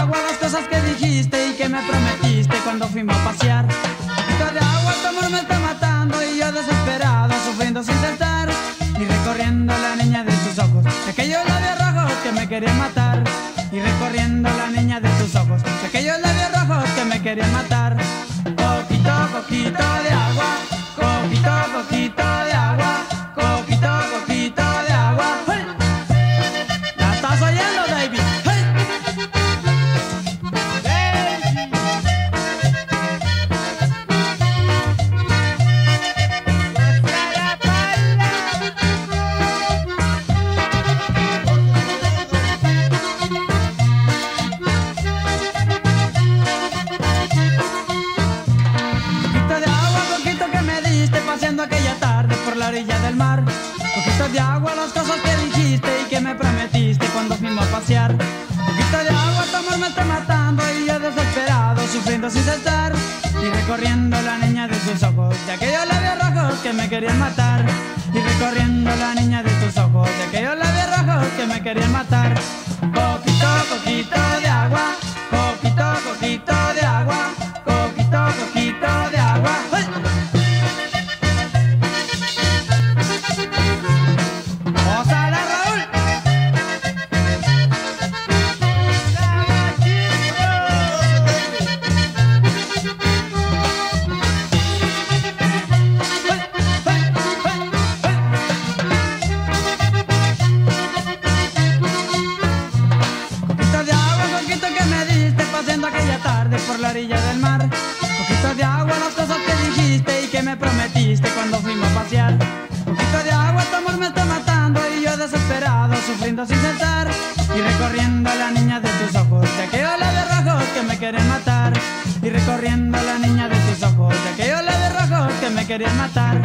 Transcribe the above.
agua las cosas que dijiste y que me prometiste cuando fuimos a pasear. Poquito de agua, tu amor me está matando y yo desesperado, sufriendo sin cesar. Y recorriendo la niña de tus ojos, aquellos labios rojos que me querían matar. Y recorriendo la niña de tus ojos, aquellos labios rojos que me querían matar. Por la orilla del mar. Poquito de agua, las cosas que dijiste y que me prometiste cuando fuimos a pasear. Poquito de agua, tu amor me está matando y yo desesperado, sufriendo sin cesar. Y recorriendo la niña de tus ojos, de aquellos labios rojos que me querían matar. Y recorriendo la niña de tus ojos, de aquellos labios rojos que me querían matar. Poquito, poquito la orilla del mar. Poquito de agua, las cosas que dijiste y que me prometiste cuando fuimos a pasear. Poquito de agua, tu amor me está matando y yo desesperado, sufriendo sin cesar. Y recorriendo a la niña de tus ojos, de aquellos labios rojos que me quieren matar. Y recorriendo a la niña de tus ojos, de aquellos labios rojos que me querían matar.